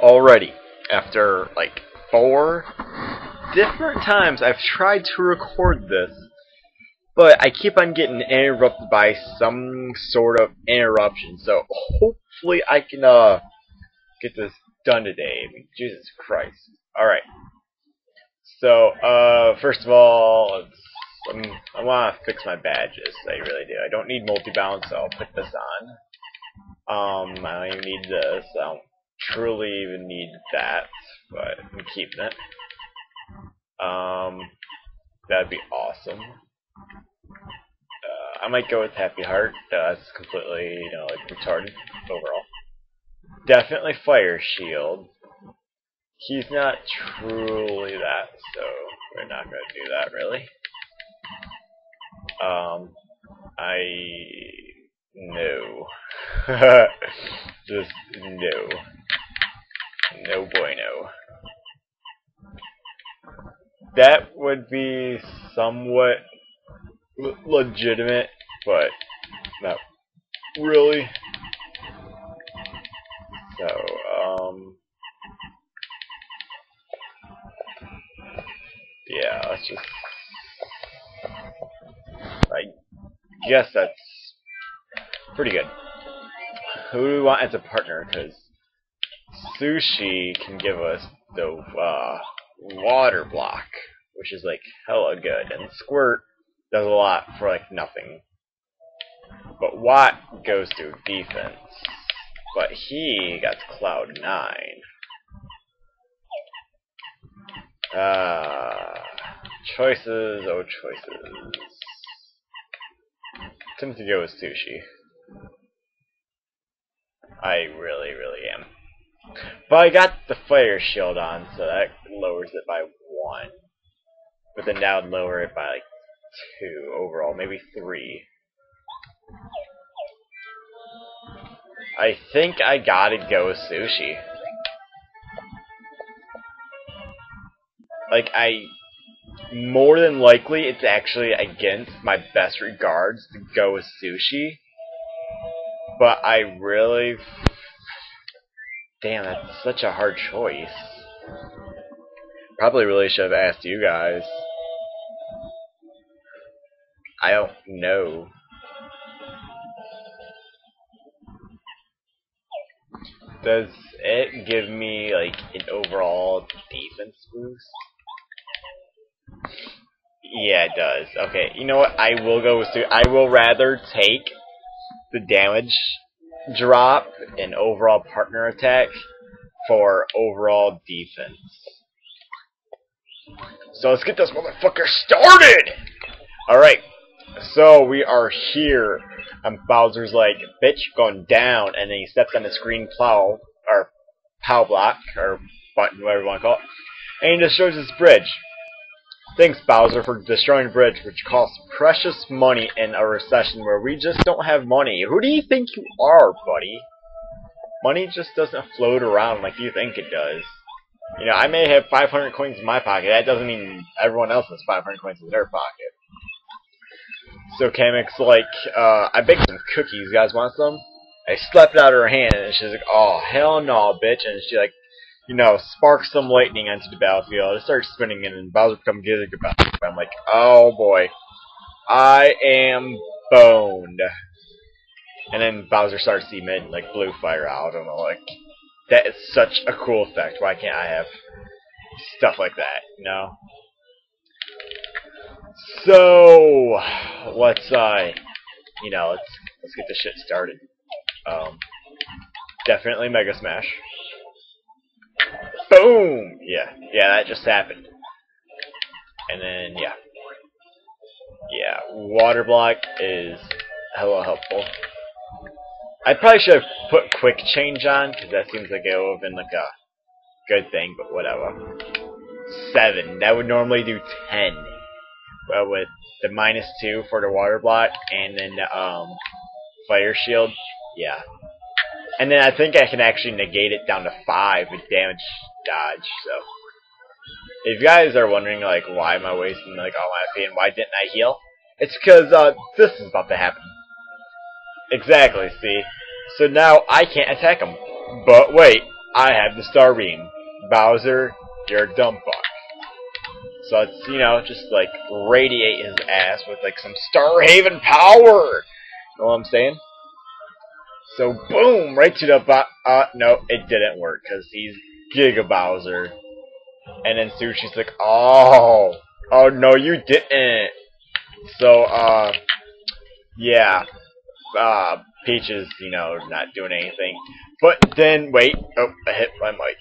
already. After like four different times I've tried to record this, but I keep on getting interrupted by some sort of interruption. So hopefully I can uh get this done today. I mean, Jesus Christ. All right. So uh, first of all, um, I want to fix my badges. I really do. I don't need Multibounce, so I'll put this on. Um, I don't even need this. I don't truly even need that, but I'm keeping it. Um, that'd be awesome. Uh, I might go with Happy Heart. Uh, that's completely, you know, like retarded overall. Definitely Fire Shield. He's not truly that, so we're not to do that really. Um, I no, just no, no bueno. That would be somewhat legitimate, but not really. So, um, yeah, let's just, I guess that's pretty good. Who do we want as a partner? Because Sushie can give us the uh, water block, which is like hella good, and Squirt does a lot for like nothing. But Watt goes to defense. But he got Cloud 9. Ah, uh, choices, oh choices. Time to go with Sushie. I really, really am. But I got the fire shield on, so that lowers it by one. But then that would lower it by like two overall, maybe three. I think I gotta go with sushie. Like, I... More than likely, it's actually against my best regards to go with sushie. But I really... Damn, that's such a hard choice. Probably really should have asked you guys. I don't know. Does it give me like an overall defense boost? Yeah, it does. Okay, you know what? I will go with. I will rather take the damage drop and overall partner attack for overall defense. So let's get this motherfucker started! Alright, so we are here and Bowser's like, bitch, going down, and then he steps on the screen plow, or POW block, or button, whatever you want to call it, and he destroys this bridge. Thanks, Bowser, for destroying the bridge, which costs precious money in a recession where we just don't have money. Who do you think you are, buddy? Money just doesn't float around like you think it does. You know, I may have 500 coins in my pocket. That doesn't mean everyone else has 500 coins in their pocket. So Kamek's like, uh, I baked some cookies. You guys want some? I slapped it out her hand, and she's like, oh, hell no, bitch. And she, like, you know, spark some lightning onto the battlefield. It starts spinning, in, and Bowser comes get it. I'm like, oh, boy. I am boned. And then Bowser starts emitting, like, blue fire out. And I'm like, that is such a cool effect. Why can't I have stuff like that, you know? So, let's, uh, you know, let's, let's get this shit started. Um, definitely Mega Smash. Boom! Yeah, yeah, that just happened. And then, yeah. Yeah, Water Block is hella helpful. I probably should have put Quick Change on, because that seems like it would have been like a good thing, but whatever. Seven. That would normally do ten uh, with the minus two for the water block, and then the um, fire shield. Yeah. And then I think I can actually negate it down to five with damage dodge. So, if you guys are wondering like why am I wasting like all my HP and why didn't I heal, it's because uh, this is about to happen. Exactly. See. So now I can't attack him. But wait, I have the Star Beam. Bowser, you're a dumb fuck. So it's, you know, just like radiate his ass with like some Star Haven power. You Know what I'm saying? So boom, right to the bo- uh no, it didn't work because he's Giga Bowser. And then Sushie's like, oh, oh no, you didn't. So uh, yeah, uh, Peach is, you know, not doing anything. But then, wait, oh, I hit my mic.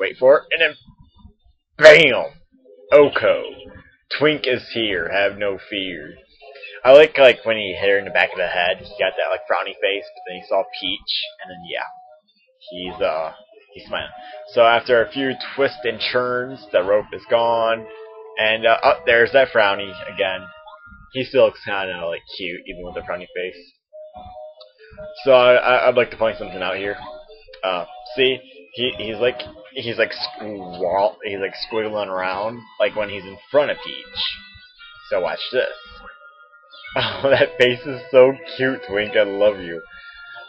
Wait for it, and then, BAM! Oko. Twink is here, have no fear. I like, like, when he hit her in the back of the head, he got that, like, frowny face, but then he saw Peach, and then, yeah. He's, uh, he's smiling. So after a few twists and turns, the rope is gone, and, uh, oh, there's that frowny again. He still looks kind of, like, cute, even with the frowny face. So I, I'd like to point something out here. Uh, see, he he's like he's like squall he's like squiggling around like when he's in front of Peach. So watch this. Oh, that face is so cute, Twink. I love you.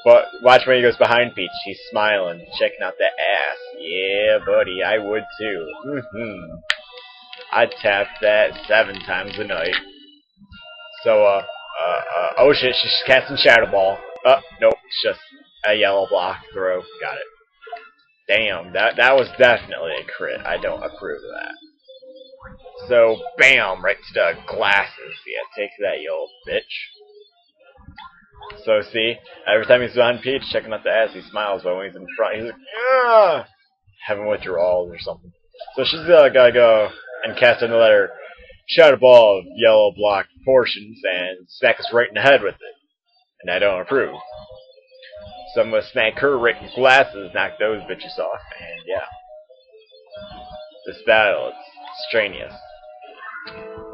But watch when he goes behind Peach. He's smiling, checking out that ass. Yeah, buddy, I would too. Mm-hmm. I'd tap that seven times a night. So, uh, uh, uh, oh shit, she's casting Shadow Ball. Uh, nope, it's just a yellow block throw. Got it. Damn, that that was definitely a crit. I don't approve of that. So, bam, right to the glasses. Yeah, take that, you old bitch. So, see, every time he's on Peach, checking out the ass, he smiles, but when he's in front, he's like, ah, having withdrawals or something. So she's uh, gotta go and cast another a ball of yellow block proportions and smack us right in the head with it. And I don't approve. So I'm gonna smack her right in glasses, knock those bitches off, and yeah. This battle, it's strenuous.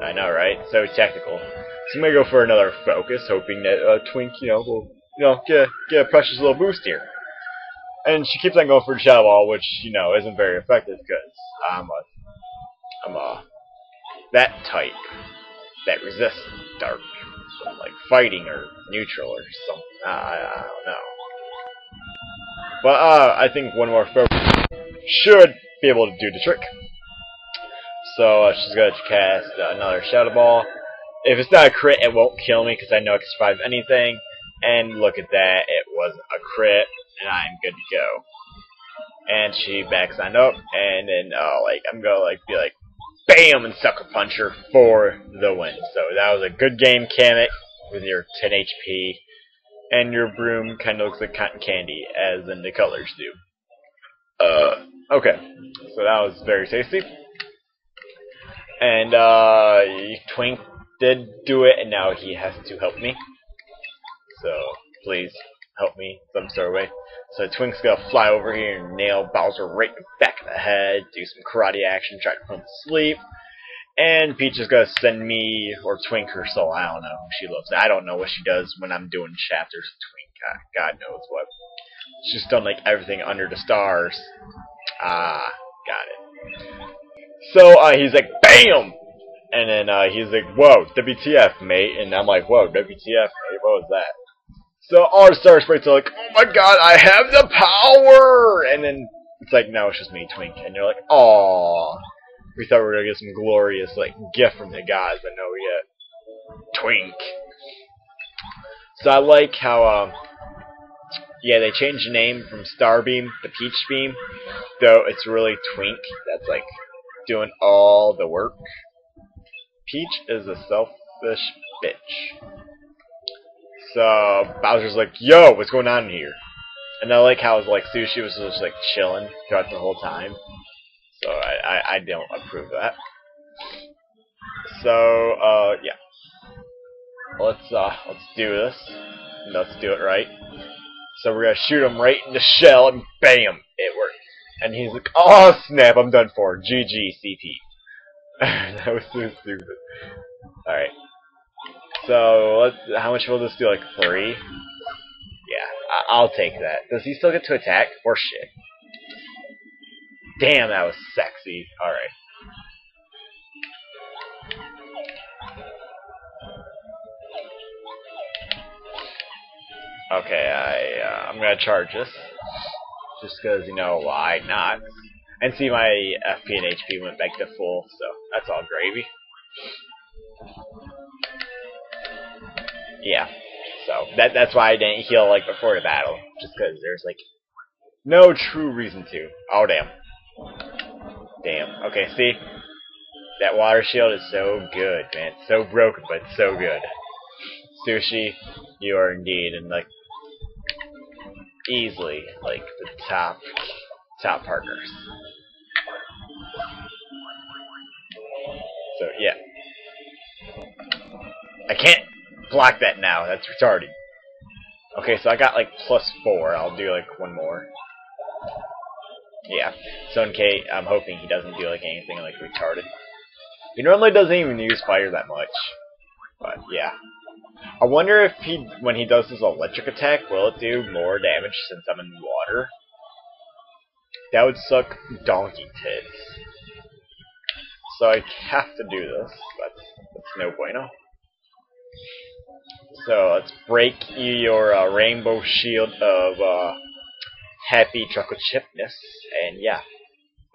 I know, right? So technical. So I'm gonna go for another focus, hoping that uh, Twink, you know, will you know get get a precious little boost here. And she keeps on going for shadow ball, which you know isn't very effective because I'm a I'm a that type that resists dark, like fighting or neutral or something. I, I don't know. But uh, I think one more focus should be able to do the trick. So uh, she's going to cast uh, another Shadow Ball. If it's not a crit, it won't kill me because I know I can survive anything. And look at that, it wasn't a crit, and I'm good to go. And she backs on up, and then uh, like I'm gonna like be like, bam, and sucker punch her for the win. So that was a good game, Kamek, with your 10 HP, and your broom kind of looks like cotton candy, as in the colors do. Uh, okay, so that was very tasty. And uh, you Twink did do it, and now he has to help me. So please help me some sort of way. So Twink's gonna fly over here and nail Bowser right in the back of the head, do some karate action, try to put him to sleep. And Peach is gonna send me, or Twink her soul, I don't know she loves. I don't know what she does when I'm doing chapters Twink. God, God knows what. She's done like everything under the stars. Ah, got it. So uh, he's like, BAM! And then uh, he's like, whoa, WTF, mate. And I'm like, whoa, WTF, mate, what was that? So all the Star Sprites are like, oh my god, I have the power! And then it's like, no, it's just me, Twink. And you're like, aww. We thought we were going to get some glorious, like, gift from the gods, but no, we get Twink. So I like how, um, yeah, they changed the name from Starbeam to Peach Beam, though it's really Twink that's, like, doing all the work. Peach is a selfish bitch. So Bowser's like, "Yo, what's going on here?" And I like how like Sushie was just like chilling throughout the whole time. So I, I, I don't approve that. So uh yeah. Let's uh let's do this. Let's do it right. So we're gonna shoot him right in the shell and bam, it worked. And he's like, oh snap, I'm done for. GG CP. that was so stupid. Alright. So let's. How much will this do? Like three? Yeah, I will take that. Does he still get to attack? Or shit? Damn, that was sexy. All right. Okay, I uh, I'm gonna charge this. Just because, you know, why not? And see, my FP and HP went back to full, so that's all gravy. Yeah. So that that's why I didn't heal like before the battle, just because there's like no true reason to. Oh damn. Damn. Okay, see? That water shield is so good, man. so broken, but so good. Sushie, you are indeed in like easily like the top top partners. So yeah. I can't block that now. That's retarded. Okay, so I got like plus four. I'll do like one more. Yeah. So in case I'm hoping he doesn't do like anything like retarded. He normally doesn't even use fire that much. But yeah. I wonder if he when he does his electric attack, will it do more damage since I'm in water? That would suck donkey tits. So I have to do this. but it's no bueno. So let's break you your uh, rainbow shield of uh, happy chocolate chipness, and yeah,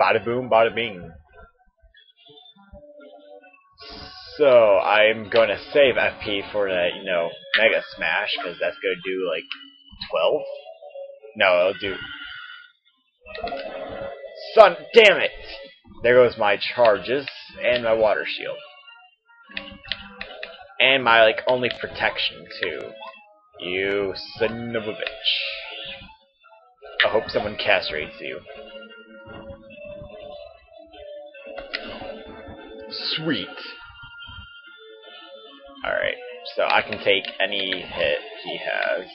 bada boom, bada bing. So I'm gonna save FP for the you know Mega Smash because that's gonna do like 12. No, it'll do. Son, damn it! There goes my charges and my water shield. And my, like, only protection, too. You son of a bitch. I hope someone castrates you. Sweet. Alright, so I can take any hit he has.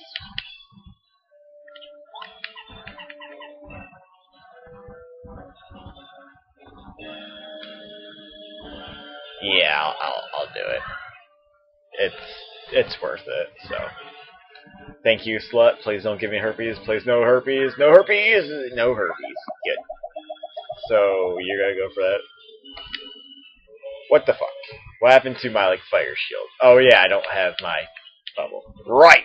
Yeah, I'll, I'll, I'll do it it's it's worth it. So, thank you, slut. Please don't give me herpes. Please no herpes. No herpes. No herpes. Good. So you're gonna go for that. What the fuck? What happened to my like fire shield? Oh yeah, I don't have my bubble. Right.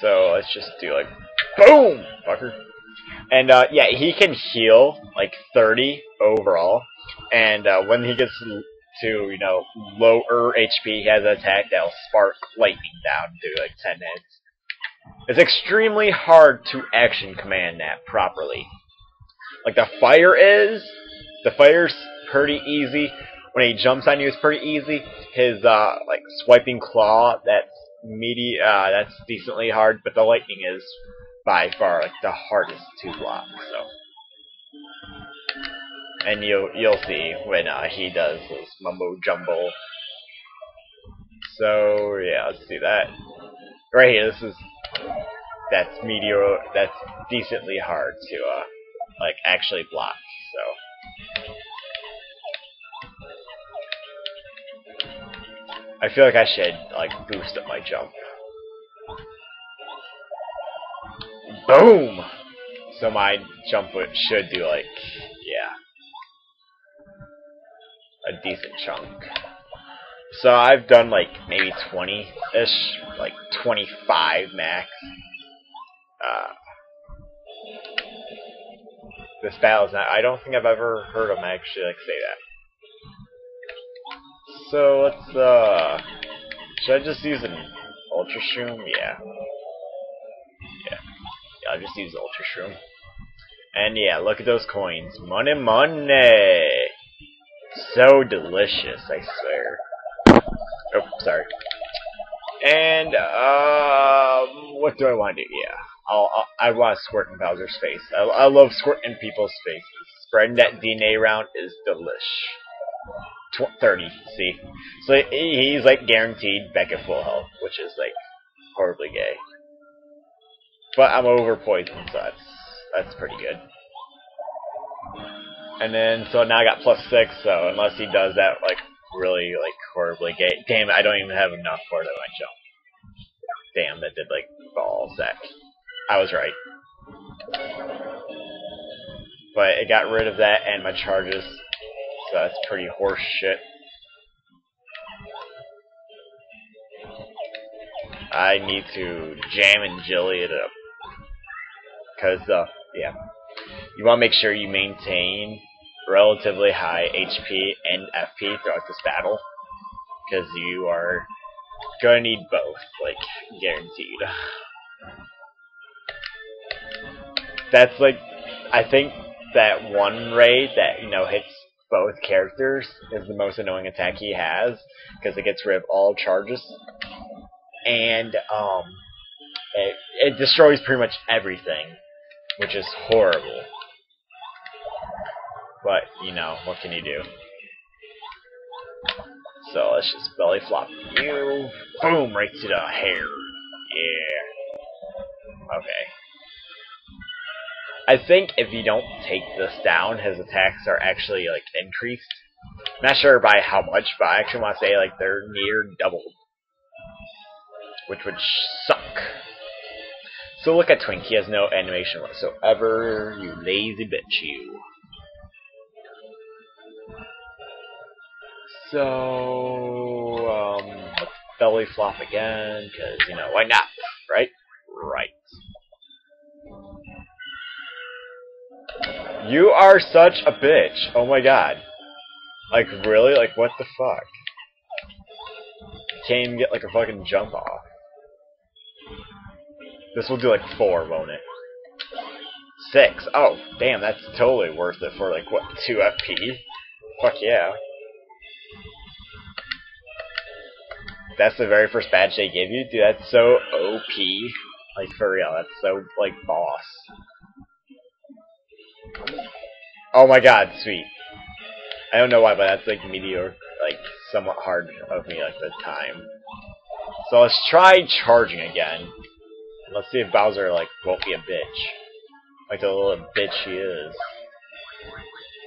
So let's just do like Boom! Fucker. And, uh, yeah, he can heal, like, 30 overall. And, uh, when he gets to, you know, lower HP, he has an attack that'll spark lightning down to, like, 10 hits. It's extremely hard to action command that properly. Like, the fire is, the fire's pretty easy. When he jumps on you, it's pretty easy. His, uh, like, swiping claw, that's meaty, uh, that's decently hard, but the lightning is by far like the hardest to block. So, and you'll you'll see when uh, he does his mumbo jumbo. So yeah, let's see that right here. This is that's meteor. That's decently hard to uh like actually block. So. I feel like I should like boost up my jump. Boom! So my jump should do like, yeah, a decent chunk. So I've done like maybe 20-ish, like 25 max. Uh, this battle is not, I don't think I've ever heard him actually like say that. So let's, uh, should I just use an Ultra Shroom? Yeah. Yeah. Yeah, I'll just use Ultra Shroom. And yeah, look at those coins. Money, money! So delicious, I swear. Oh, sorry. And, um, what do I want to do? Yeah, I'll, I'll, i want to squirt in Bowser's face. I, I love squirting people's faces. Spreading that DNA around is delish. Tw 30, see? So he's like guaranteed back at full health, which is like horribly gay. But I'm over poison, so that's that's pretty good. And then so now I got plus six, so unless he does that like really like horribly gay damn I don't even have enough for on my jump. Damn, that did like ball sack. I was right. But it got rid of that and my charges. Uh, That's pretty horse shit. I need to jam and jelly it up. Because, uh, yeah. You want to make sure you maintain relatively high HP and FP throughout this battle. Because you are gonna need both, like, guaranteed. That's like, I think that one raid that, you know, hits both characters is the most annoying attack he has, because it gets rid of all charges. And, um, it, it destroys pretty much everything, which is horrible. But, you know, what can you do? So let's just belly flop you. Boom, right to the hair. Yeah. Okay. I think if you don't take this down, his attacks are actually, like, increased. Not sure by how much, but I actually want to say, like, they're near doubled. Which would suck. So look at Twink, he has no animation whatsoever, you lazy bitch, you. So, um, belly flop again, because, you know, why not, right? Right. You are such a bitch. Oh my god. Like, really? Like, what the fuck? Can't even get, like, a fucking jump off. This will do, like, four, won't it? Six. Oh, damn, that's totally worth it for, like, what, two FP? Fuck yeah. That's the very first badge they give you? Dude, that's so OP. Like, for real, that's so, like, boss. Oh my god, sweet. I don't know why, but that's like meteor, like somewhat hard of me like the time. So let's try charging again. Let's see if Bowser like won't be a bitch, like the little bitch he is.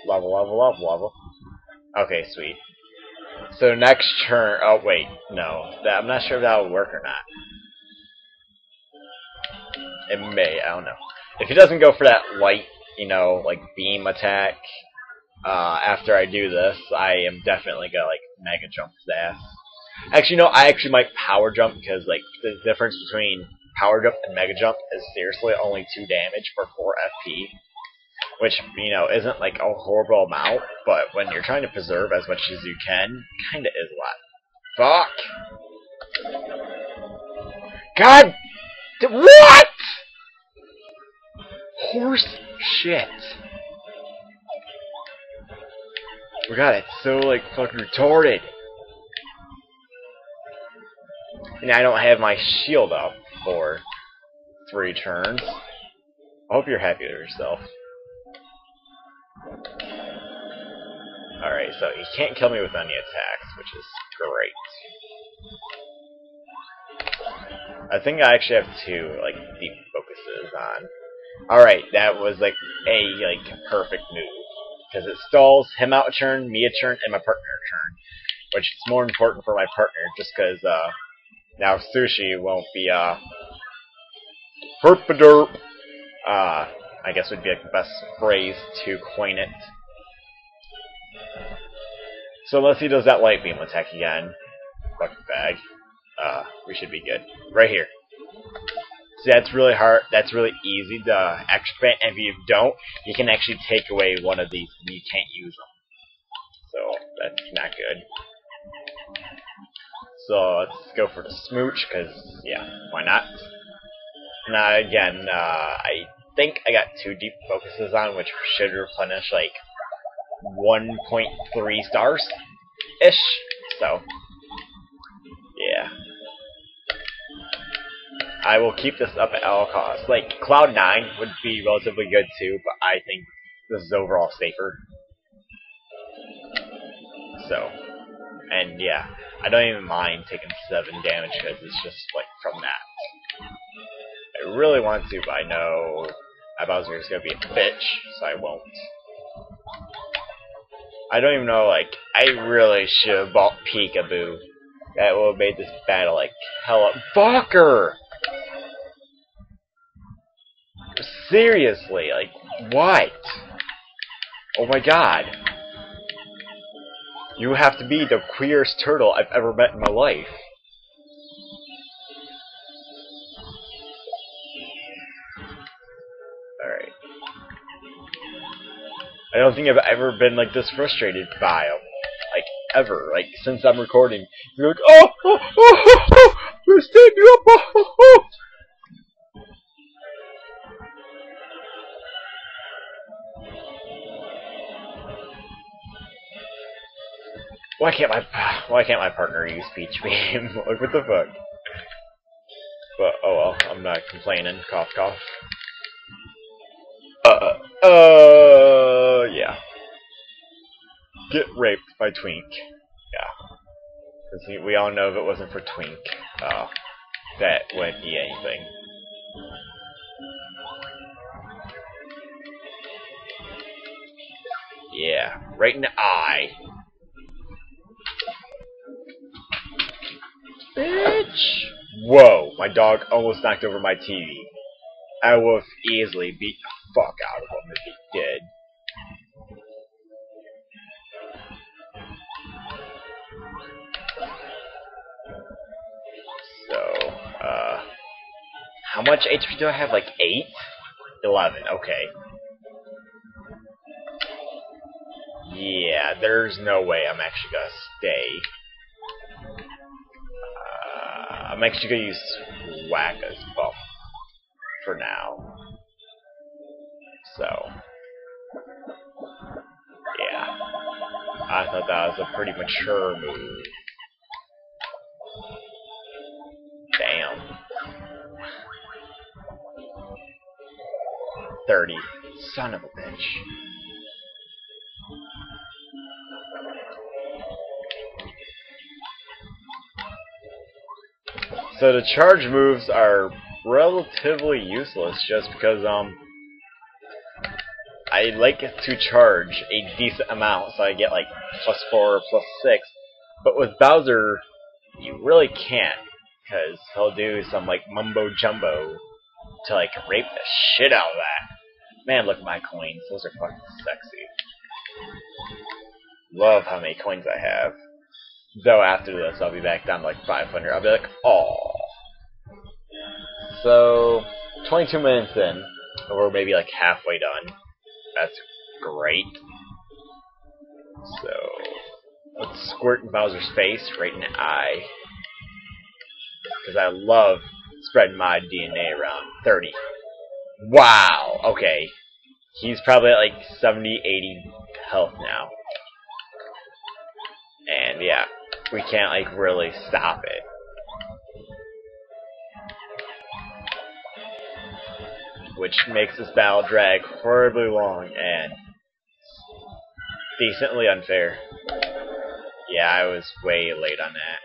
Level, level, level, level. Okay, sweet. So next turn. Oh wait, no. That I'm not sure if that will work or not. It may. I don't know. If he doesn't go for that light you know, like beam attack. Uh, after I do this, I am definitely gonna like mega jump his ass. Actually, no, I actually might power jump because like the difference between power jump and mega jump is seriously only two damage for four FP, which you know isn't like a horrible amount, but when you're trying to preserve as much as you can, kinda is a lot. Fuck. God. What? Horse shit. We got it so like fucking retarded. And I don't have my shield up for three turns. I hope you're happy with yourself. Alright, so he can't kill me with any attacks, which is great. I think I actually have two, like, deep focuses on. Alright, that was like a like perfect move. Because it stalls him out a turn, me a turn, and my partner a turn. Which is more important for my partner, just because uh, now sushie won't be uh, herpaderp. Uh, I guess would be like the best phrase to coin it. So unless he does that light beam attack again, fucking bag, uh, we should be good. Right here. So that's really hard. That's really easy to expand. And if you don't, you can actually take away one of these and you can't use them. So that's not good. So let's go for the smooch, because, yeah, why not? Now, again, uh, I think I got two deep focuses on, which should replenish, like, 1.3 stars-ish. So, I will keep this up at all costs. Like, Cloud 9 would be relatively good too, but I think this is overall safer. So, and yeah, I don't even mind taking 7 damage because it's just, like, from that. I really want to, but I know my Bowser is going to be a bitch, so I won't. I don't even know, like, I really should have bought Peekaboo. That would have made this battle, like, hella- Fucker! Seriously, like, what? Oh my god. You have to be the queerest turtle I've ever met in my life. Alright. I don't think I've ever been, like, this frustrated by. Like, ever. Like, since I'm recording. You're like, oh, oh, oh, oh, oh, oh, oh, oh, oh, oh, oh, oh. Why can't my why can't my partner use Peach Beam? like what the fuck? But oh well, I'm not complaining. Cough cough. Uh uh yeah. Get raped by Twink. Yeah. Because we all know if it wasn't for Twink, uh, that wouldn't be anything. Yeah, right in the eye. Bitch! Whoa, my dog almost knocked over my TV. I would have easily beat the fuck out of him if he did. So, uh, how much HP do I have? Like 8? 11, okay. Yeah, there's no way I'm actually gonna stay. I'm actually going to use Whack as buff for now. So, yeah. I thought that was a pretty mature move. Damn. 30. Son of a bitch. So the charge moves are relatively useless just because um I like to charge a decent amount so I get like plus 4 or plus 6 but with Bowser you really can't because he'll do some like mumbo jumbo to like rape the shit out of that. Man, look at my coins. Those are fucking sexy. Love how many coins I have. Though after this, I'll be back down to like 500. I'll be like, oh. So, 22 minutes in, or maybe like halfway done. That's great. So, let's squirt in Bowser's face right in the eye. Because I love spreading my DNA around. 30. Wow! Okay. He's probably at like 70, 80 health now. And yeah, we can't like really stop it. Which makes this battle drag horribly long and decently unfair. Yeah, I was way late on that.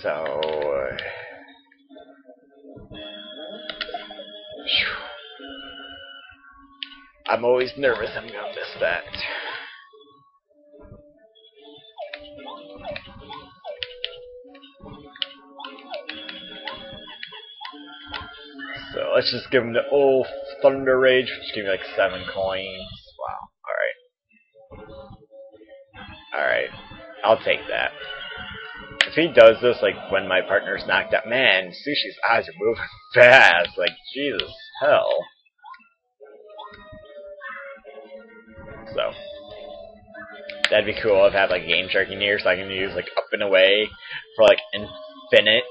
So, uh, I'm always nervous I'm gonna miss that. Just give him the old Thunder Rage, which give me like seven coins. Wow. Alright. Alright. I'll take that. If he does this, like, when my partner's knocked out, man, Sushie's eyes are moving fast. Like, Jesus, hell. So that'd be cool if I had like game sharking here so I can use like up and away for like infinite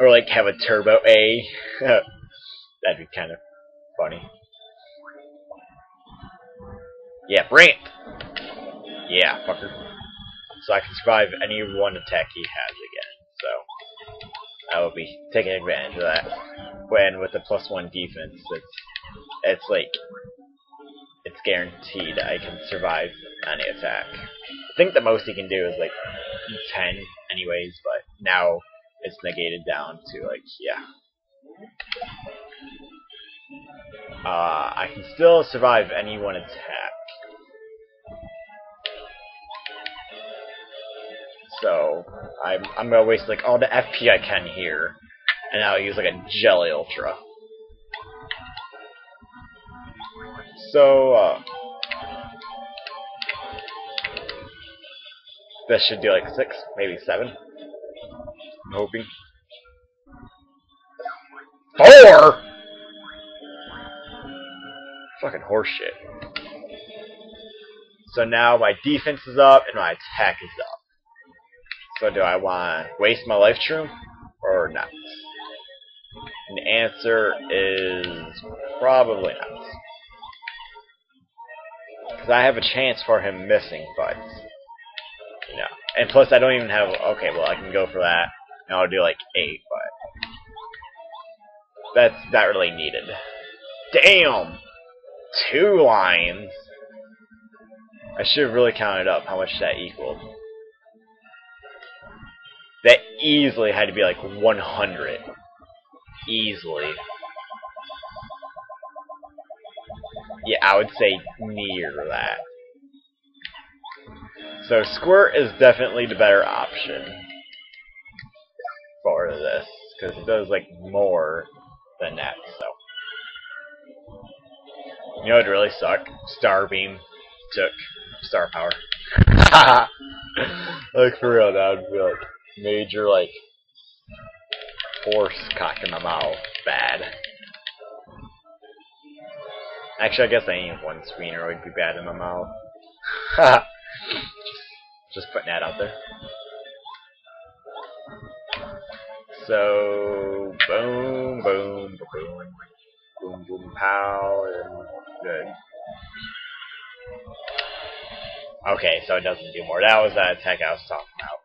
or like have a turbo A. that'd be kind of funny. Yeah, bring it! Yeah, fucker. So I can survive any one attack he has again. So I will be taking advantage of that. When with the plus one defense, it's it's like it's guaranteed I can survive any attack. I think the most he can do is like 10 anyways, but now it's negated down to like, yeah. Uh, I can still survive any one attack. So, I'm, I'm gonna waste like all the FP I can here, and I'll use like a Jelly Ultra. So, uh, this should do like six, maybe seven. I'm hoping. Four? Fucking horseshit. So now my defense is up and my attack is up. So do I want to waste my life true or not? And the answer is probably not. Because I have a chance for him missing, but you know. And plus, I don't even have. Okay, well, I can go for that. And I'll do like eight, but that's not really needed. Damn, two lines. I should have really counted up how much that equaled. That easily had to be like 100. Easily. Yeah, I would say near that. So Squirt is definitely the better option for this, because it does like more than that, so. You know it would really sucked? Starbeam took star power. like for real, that would be like major like horse cock in my mouth. Bad. Actually, I guess any one sweetener would be bad in my mouth. Just putting that out there. So, boom, boom, boom, boom, boom, pow, and good. Okay, so it doesn't do more. That was that attack I was talking about.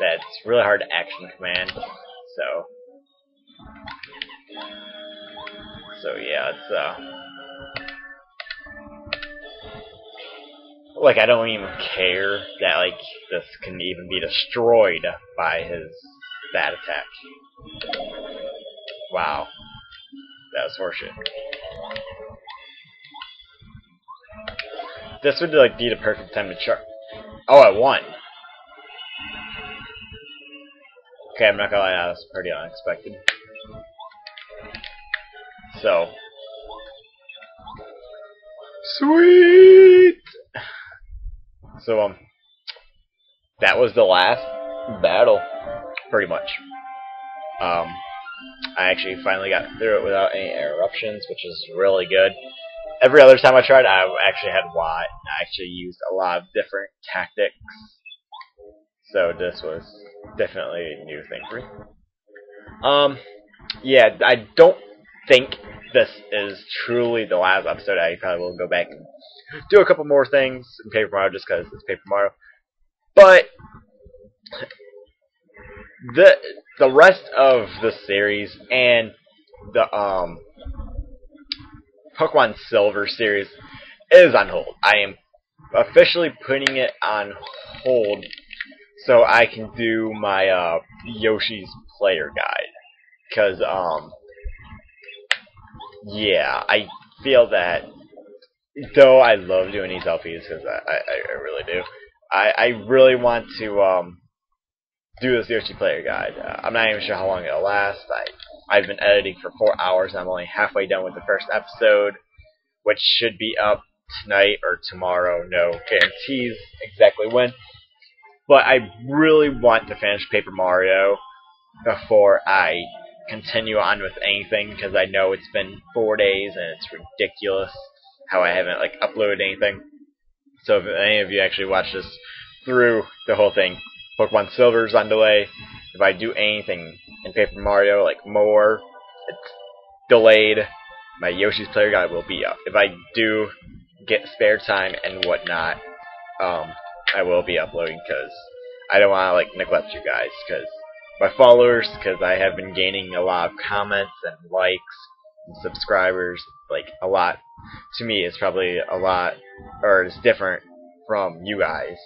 That's really hard to action command, so... So yeah, it's, uh... Like, I don't even care that, like, this can even be destroyed by his bad attack. Wow. That was horseshit. This would, like, be the perfect time to chart. Oh, I won. Okay, I'm not gonna lie, that was pretty unexpected. So. Sweet! So, um, that was the last battle, pretty much. Um, I actually finally got through it without any interruptions, which is really good. Every other time I tried, I actually had why. I actually used a lot of different tactics. So this was definitely a new thing for me. Um, yeah, I don't think this is truly the last episode. I probably will go back and do a couple more things in Paper Mario just because it's Paper Mario. But the the rest of the series and the um Pokemon Silver series is on hold. I am officially putting it on hold so I can do my uh, Yoshi's player guide. Because, um, yeah, I feel that though I love doing these LPs because I, I, I really do, I, I really want to um, do this Yoshi player guide. Uh, I'm not even sure how long it'll last. I I've been editing for four hours. And I'm only halfway done with the first episode, which should be up tonight or tomorrow. No guarantees exactly when. But I really want to finish Paper Mario before I continue on with anything because I know it's been four days and it's ridiculous how I haven't like uploaded anything. So if any of you actually watch this through the whole thing, Pokemon Silver's on delay. If I do anything in Paper Mario, like more, it's delayed. My Yoshi's Player Guide will be up. If I do get spare time and whatnot, um, I will be uploading because I don't want to like neglect you guys because my followers because I have been gaining a lot of comments and likes and subscribers like a lot to me it's probably a lot or it's different from you guys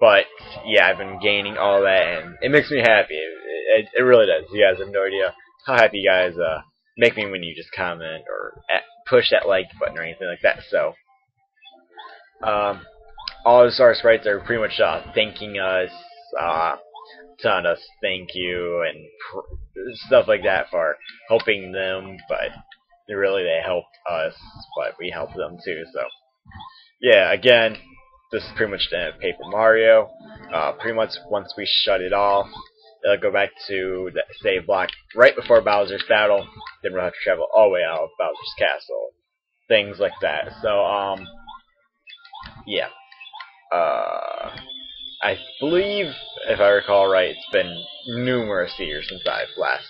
but yeah I've been gaining all that and it makes me happy. It, it, it really does. You guys have no idea how happy you guys uh, make me when you just comment or push that like button or anything like that. So um, all the star sprites are pretty much uh, thanking us, uh, telling us thank you and stuff like that for helping them, but really they helped us, but we helped them too. So yeah, again, this is pretty much the end of Paper Mario. Uh, pretty much once we shut it off, it'll go back to the save block right before Bowser's battle. Then we'll have to travel all the way out of Bowser's castle. Things like that. So, um, yeah. Uh, I believe, if I recall right, it's been numerous years since I've last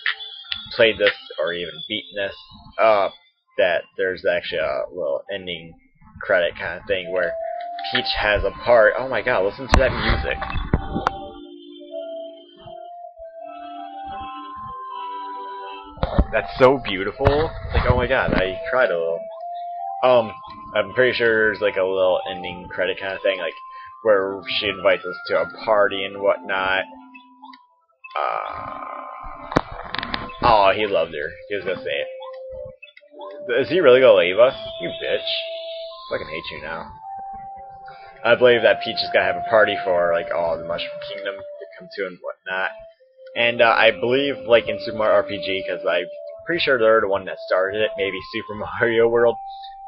played this or even beaten this. Uh, that there's actually a little ending credit kind of thing where Peach has a part. Oh my god, listen to that music. That's so beautiful. Like, oh my god, I cried a little. Um, I'm pretty sure there's like a little ending credit kind of thing, like where she invites us to a party and whatnot. Uh, oh, he loved her. He was gonna say it. Is he really gonna leave us? You bitch. I fucking hate you now. I believe that Peach is gonna have a party for like all the Mushroom Kingdom to come to and whatnot. And uh, I believe, like in Super Mario RPG, because I'm pretty sure they're the one that started it, maybe Super Mario World.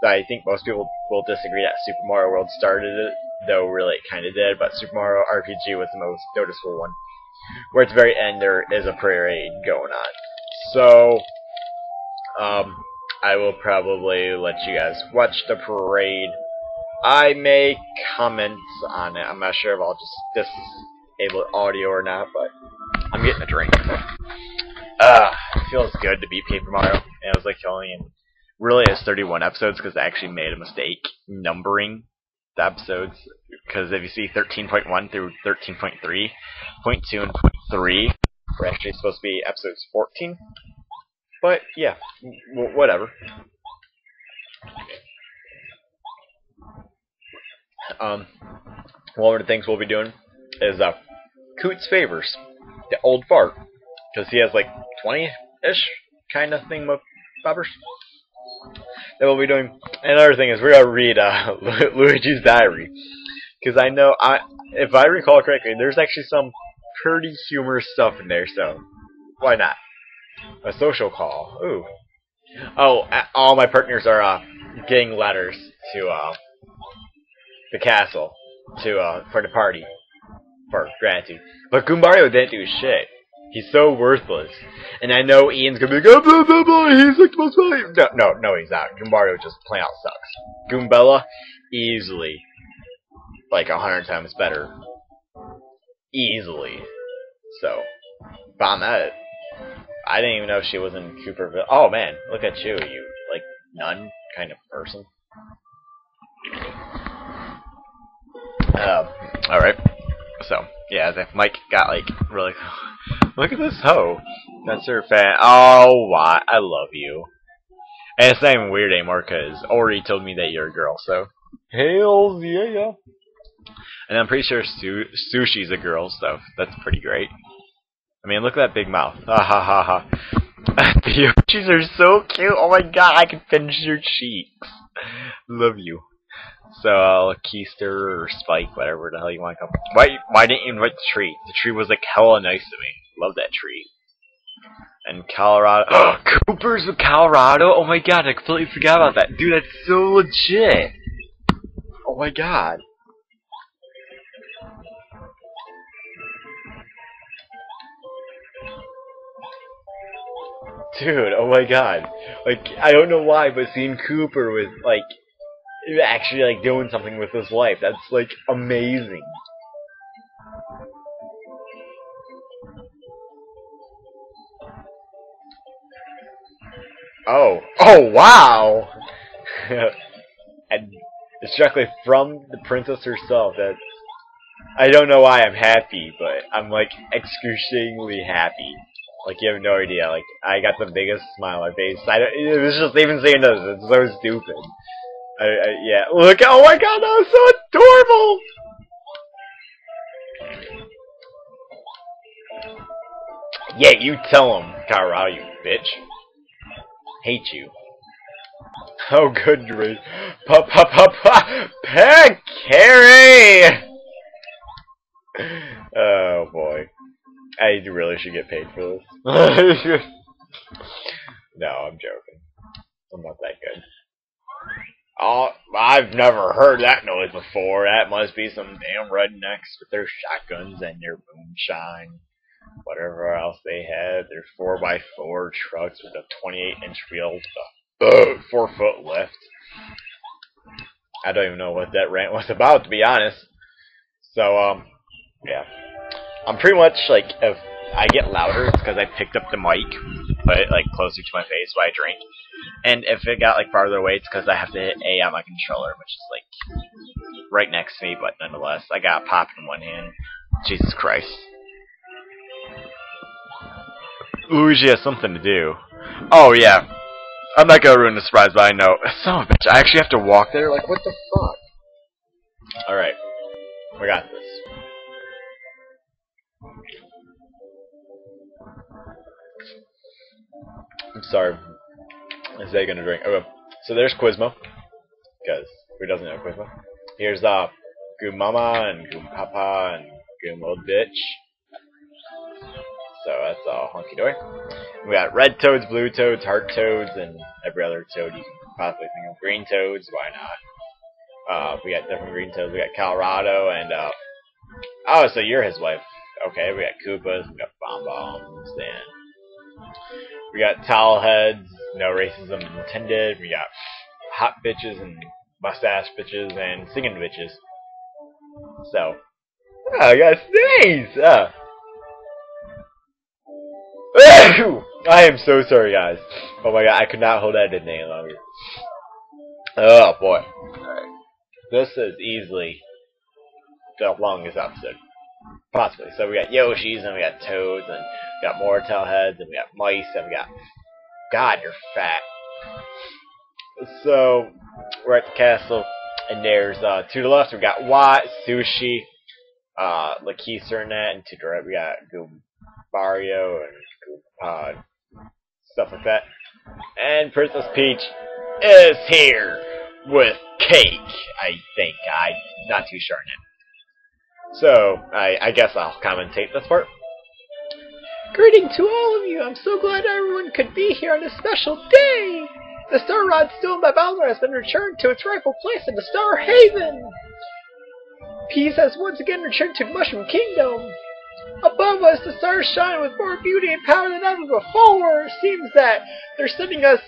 I think most people will disagree that Super Mario World started it, though really it kind of did, but Super Mario RPG was the most noticeable one. Where at the very end there is a parade going on. So, um, I will probably let you guys watch the parade. I may comment on it. I'm not sure if I'll just disable audio or not, but I'm getting a drink. Uh, feels good to beat Paper Mario. And it was like only in really it's 31 episodes because I actually made a mistake numbering the episodes. Because if you see 13.1 through 13.3, point two and point three are actually supposed to be episodes 14. But yeah, whatever. Um, one of the things we'll be doing is uh, Koot's favors the old fart because he has like 20-ish kind of thing bobbers that we'll be doing. Another thing is we're gonna read uh, Luigi's Diary because I know I, if I recall correctly, there's actually some pretty humorous stuff in there. So why not? A social call. Ooh. Oh, all my partners are uh, getting letters to uh, the castle to uh, for the party for gratitude. But Goombario didn't do shit. He's so worthless. And I know Ian's gonna be like, oh, blah, blah, blah, he's like the most valuable. No, no, no, he's not. Goombario just plain out sucks. Goombella, easily, like a hundred times better. Easily. So, bomb at it. I didn't even know she was in Cooperville. Oh man, look at you, you like nun kind of person. Um, alright. So, yeah, the Mike got like really. Look at this hoe. That's her fan. Oh, why? I love you. And it's not even weird anymore because Ori told me that you're a girl. So, hails yeah, yeah. And I'm pretty sure su Sushie's a girl, so that's pretty great. I mean, look at that big mouth. Ha ha ha ha. the Yoshis are so cute. Oh my god, I can finish your cheeks. Love you. So, uh, Keister or Spike, whatever the hell you want to call Why, why didn't you invite the tree? The tree was like hella nice to me. Love that tree. And Kolorado. Oh Kooper's of Kolorado? Oh my god, I completely forgot about that. Dude, that's so legit. Oh my god. Dude, oh my god. Like, I don't know why, but seeing Cooper with, like, actually like doing something with his life. That's like amazing. Oh. Oh, wow! and it's directly from the princess herself. that I don't know why I'm happy, but I'm like excruciatingly happy. Like you have no idea. Like I got the biggest smile on my face. I don't, it was just even saying this. It's so stupid. I, I, yeah. Look! Oh my God, that was so adorable. Yeah, you tell him, Kara, you bitch. Hate you. Oh, good, Drake. Pa pa pa pa. Peck Carry. Oh boy, I really should get paid for this. no, I'm joking. I'm not that good. Oh, I've never heard that noise before. That must be some damn rednecks with their shotguns and their moonshine. whatever else they had. Their 4x4 trucks with a 28 inch wheel, 4 foot lift. I don't even know what that rant was about, to be honest. So, um, yeah. I'm pretty much, like, if I get louder, it's because I picked up the mic, put it, like, closer to my face while I drink. And if it got, like, farther away, it's because I have to hit A on my controller, which is, like, right next to me, but nonetheless, I got a pop in one hand. Jesus Christ. Luigi has something to do. Oh, yeah. I'm not gonna ruin the surprise, but I know. Son of a bitch, I actually have to walk there? Like, what the fuck? Alright. We got this. I'm sorry. Is they gonna drink? Okay. So there's Quizmo. Because who doesn't know Quizmo? Here's uh Goom Mama and Goom Papa and Goom Old Bitch. So that's all hunky dory. We got red toads, blue toads, heart toads, and every other toad you can possibly think of. Green toads, why not? Uh, we got different green toads. We got Kolorado and uh, oh, so you're his wife. Okay, we got Koopas, we got Bomb Bombs, and we got towel heads. No racism intended. We got hot bitches and mustache bitches and singing bitches. So, oh, I got sneeze. Uh. I am so sorry, guys. Oh my god, I could not hold that in any longer. Oh boy. Alright. This is easily the longest episode. Possibly. So we got Yoshis, and we got Toads, and we got more heads, and we got mice, and we got... God, you're fat. So, we're at the castle, and there's, uh, to the left, we got Watt, Sushie, uh, Lakeith and that, and to the right, we got Goombario and Goompod, stuff like that. And Princess Peach is here with cake, I think. I'm not too sure now. So, I, I guess I'll commentate this part. Greeting to all of you. I'm so glad everyone could be here on this special day. The Star Rod stolen by Bowser has been returned to its rightful place in the Star Haven. Peace has once again returned to Mushroom Kingdom. Above us, the stars shine with more beauty and power than ever before. It seems that they're sending us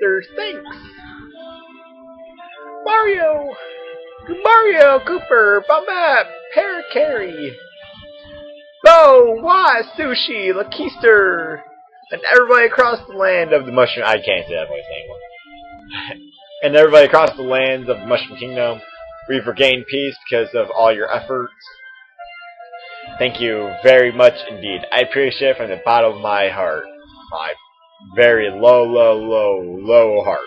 their thanks. Mario, Mario, Cooper! Kooper, Bombette, Parakarry, Bow, Why, Sushie, Lakilester, and everybody across the land of the Mushroom. I can't say that voice anymore. and everybody across the lands of the Mushroom Kingdom, we've regained peace because of all your efforts. Thank you very much indeed. I appreciate it from the bottom of my heart. My very low, low, low, low heart.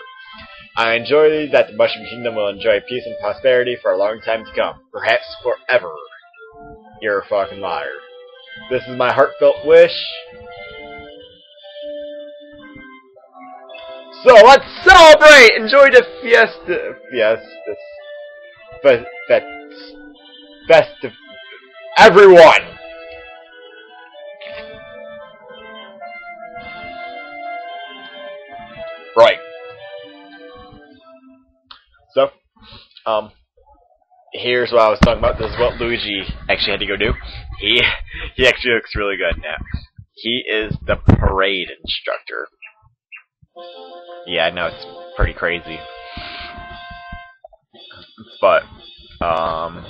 I enjoy that the Mushroom Kingdom will enjoy peace and prosperity for a long time to come. Perhaps forever. You're a fucking liar. This is my heartfelt wish. So let's celebrate! Enjoy the fiesta. Fiesta. Fe, fe, festive. Everyone! Um, here's what I was talking about. This is what Luigi actually had to go do. He he actually looks really good now. He is the parade instructor. Yeah, I know it's pretty crazy. But um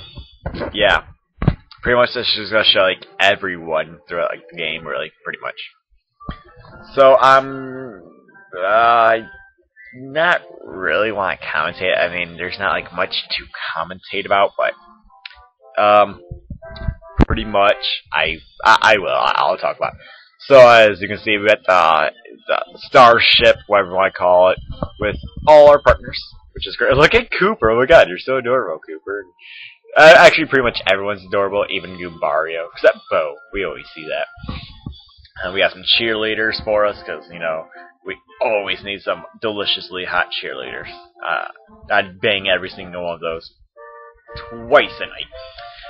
yeah. Pretty much this is gonna show like everyone throughout like the game really pretty much. So I'm uh not really want to commentate. I mean, there's not like much to commentate about, but um, pretty much I I, I will I'll talk about. It. So as you can see, we got the, the starship, whatever you want to call it, with all our partners, which is great. Look at Kooper! Oh my God, you're so adorable, Kooper. Uh, actually, pretty much everyone's adorable, even Goombario, except Bow. We always see that. And we got some cheerleaders for us, because, you know, we always need some deliciously hot cheerleaders. Uh, I'd bang every single one of those twice a night.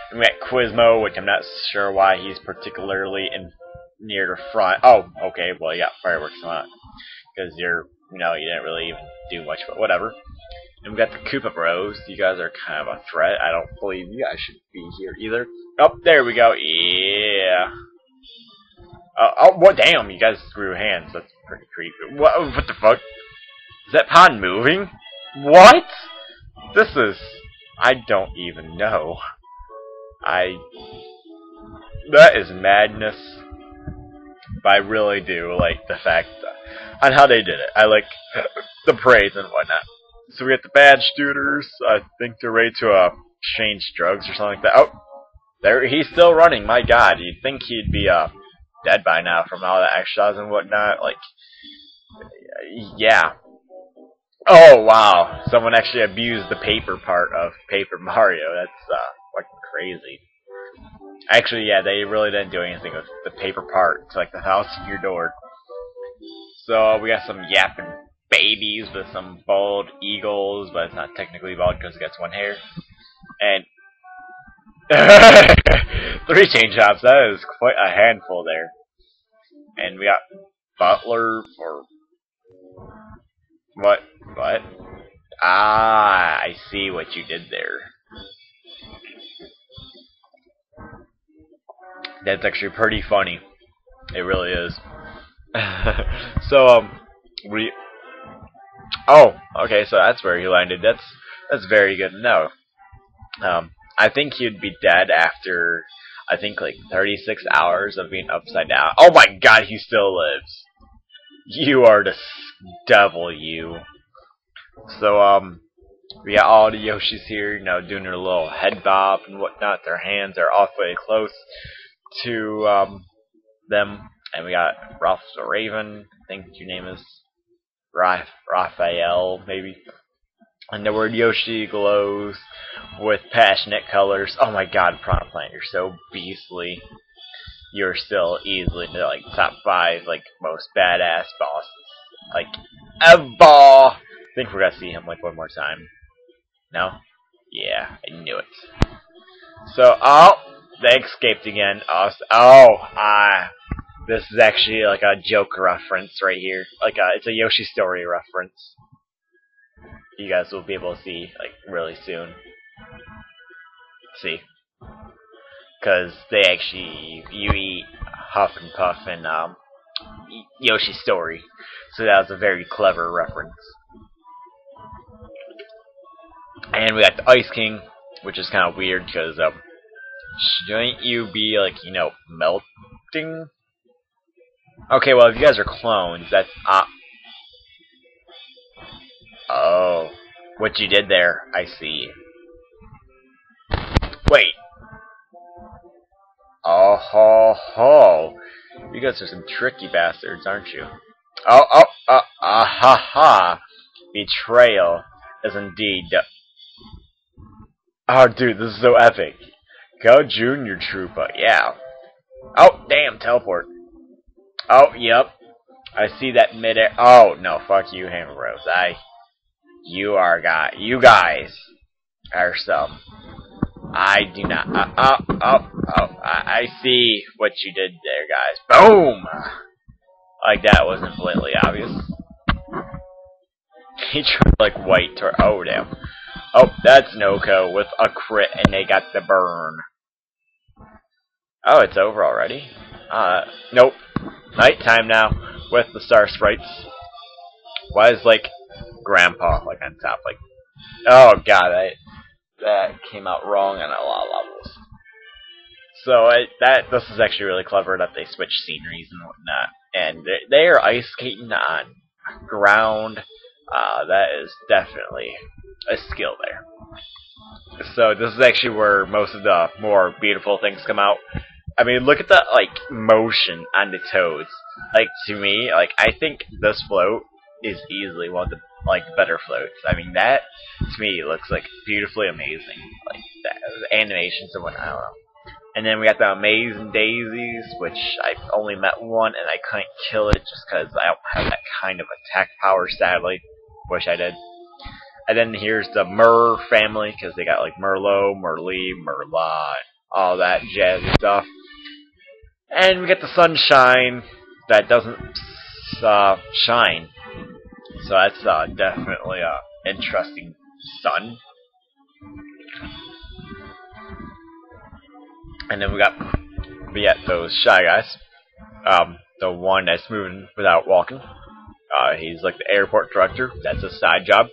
And we got Quizmo, which I'm not sure why he's particularly in near the front. Oh, okay, well, yeah, fireworks on. Because you're, you know, you didn't really even do much, but whatever. And we got the Koopa Bros. You guys are kind of a threat. I don't believe you guys should be here either. Oh, there we go. Yeah. Uh, oh, what? Damn, you guys grew hands. That's pretty creepy. What? What the fuck? Is that pond moving? What? This is. I don't even know. I. That is madness. But I really do like the fact on how they did it. I like the praise and whatnot. So we got the badge shooters. I think they're ready to uh, change drugs or something like that. Oh, there he's still running. My God, you'd think he'd be uh dead by now from all the extras and whatnot. Like, yeah. Oh wow, someone actually abused the paper part of Paper Mario. That's uh fucking crazy. Actually, yeah, they really didn't do anything with the paper part to like the house in your door. So we got some yapping babies with some bald eagles, but it's not technically bald because it gets one hair. And three Chain Chomps, that is quite a handful there. And we got Butler or what? What? Ah, I see what you did there. That's actually pretty funny. It really is. so um, we. Oh, okay. So that's where he landed. That's that's very good to know. Um, I think he'd be dead after I think like 36 hours of being upside down. Oh my God, he still lives. You are the devil, you. So um, we got all the Yoshis here, you know, doing their little head bob and whatnot. Their hands are awfully close to um them and we got Ralph the Raven. I think your name is Raf Raphael, maybe. And the word Yoshi glows with passionate colors. Oh my god, Piranha Plant, you're so beastly. You're still easily the like top five like most badass bosses. Like ever. I think we're gonna see him like one more time. No? Yeah, I knew it. So oh they escaped again. Oh, oh ah this is actually like a joke reference right here. Like a, it's a Yoshi Story reference. You guys will be able to see like really soon. See, because they actually you eat Huff and Puff and um, Yoshi Story, so that was a very clever reference. And we got the Ice King, which is kind of weird because um, shouldn't you be like you know melting Okay, well, if you guys are clones, that's... Uh, oh. What you did there, I see. Wait. Oh ho ho. You guys are some tricky bastards, aren't you? Oh, oh, oh, ah ha ha. Betrayal is indeed... Oh, dude, this is so epic. Go Junior Troopa, yeah. Oh, damn, teleport. Oh, yep. I see that midair. Oh, no, fuck you, Hammer Bros. I. You are guy. You guys are some. I do not. Uh, oh, oh, oh. I, I see what you did there, guys. Boom! Like that wasn't blatantly obvious. He tried like white tor. Oh, damn. Oh, that's Noko with a crit, and they got the burn. Oh, it's over already? Uh, nope nighttime now with the star sprites. Why is like grandpa like on top? Like, oh god, I, that came out wrong on a lot of levels. So I, that this is actually really clever that they switch sceneries and whatnot, and they, are ice skating on ground. Uh, that is definitely a skill there. So this is actually where most of the more beautiful things come out. I mean, look at that like motion on the toads. Like to me, like I think this float is easily one of the like better floats. I mean, that to me looks like beautifully amazing. Like that, the animations and whatnot. I don't know. And then we got the Amazing Daisies, which I've only met one, and I couldn't kill it just because I don't have that kind of attack power, sadly. Wish I did. And then here's the Mur family, because they got like Merlo, Merlee, Merla, all that jazzy stuff. And we get the sunshine that doesn't uh, shine. So that's uh, definitely a interesting sun. And then we got we got those shy guys. um, the one that's moving without walking. Uh, he's like the airport director. That's a side job.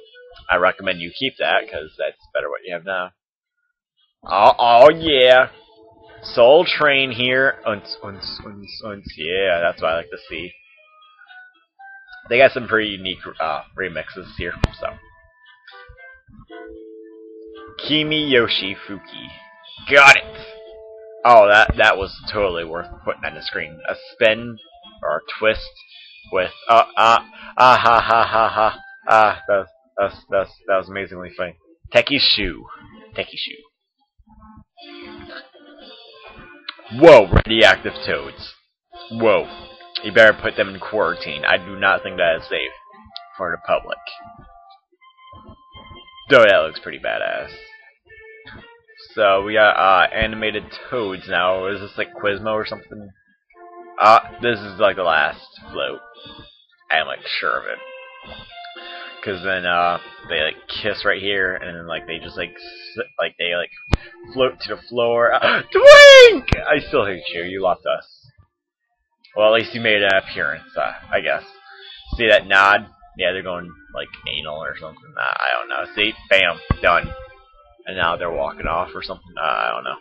I recommend you keep that because that's better what you have now. Oh, oh yeah. Soul Train here. Yeah, that's what I like to see. They got some pretty unique uh, remixes here, so. Kimi Yoshi Fuki. Got it! Oh, that that was totally worth putting on the screen. A spin or a twist with uh uh ah ha ha ha ha ah that that's that's that was amazingly funny. Techie shoe, Techie shoe. Whoa, radioactive toads. Whoa, you better put them in quarantine. I do not think that is safe for the public. Though that looks pretty badass. So we got uh, animated toads now. Is this like Quizmo or something? Uh, this is like the last float. I'm like sure of it. Cause then uh, they like kiss right here, and then like they just like sit, like they like float to the floor. Twink! I still hate you. You lost us. Well, at least he made an appearance, uh, I guess. See that nod? Yeah, they're going like anal or something. Uh, I don't know. See, bam, done and now they're walking off or something. Uh, I don't know.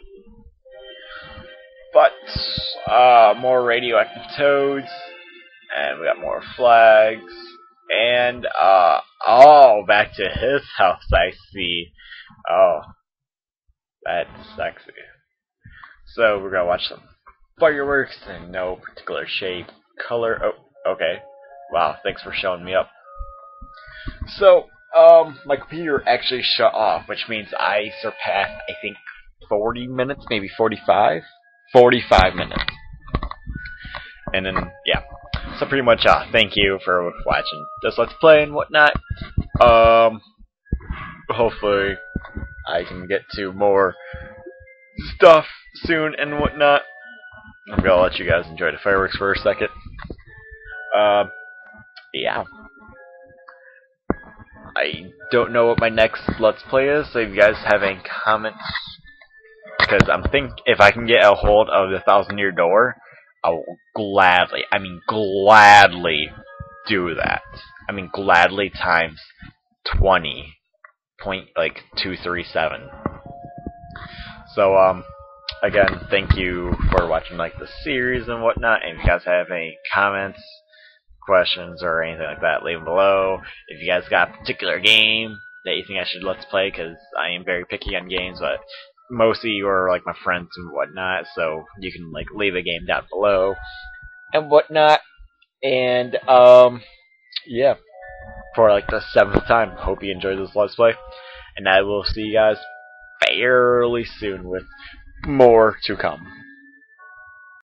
But uh, more radioactive toads, and we got more flags, and uh, oh, back to his house. I see. Oh, that's sexy. So we're gonna watch some fireworks in no particular shape, color. Oh, okay. Wow, thanks for showing me up. So um, my computer actually shut off, which means I surpassed, I think, 40 minutes, maybe 45? 45 minutes. And then, yeah. So pretty much, uh, thank you for watching this Let's Play and whatnot. Um, hopefully I can get to more stuff soon and whatnot. I'm gonna let you guys enjoy the fireworks for a second. Uh, yeah. I don't know what my next Let's Play is, so if you guys have any comments, because I'm think if I can get a hold of the Thousand Year Door, I will gladly, I mean gladly, do that. I mean gladly times 20 point like 237. So um again, thank you for watching like the series and whatnot. And if you guys have any comments, questions or anything like that, leave them below. If you guys got a particular game that you think I should let's play, because I am very picky on games, but most of you are like my friends and whatnot, so you can like leave a game down below and whatnot. And um, yeah, for like the seventh time, hope you enjoyed this let's play, and I will see you guys fairly soon with more to come.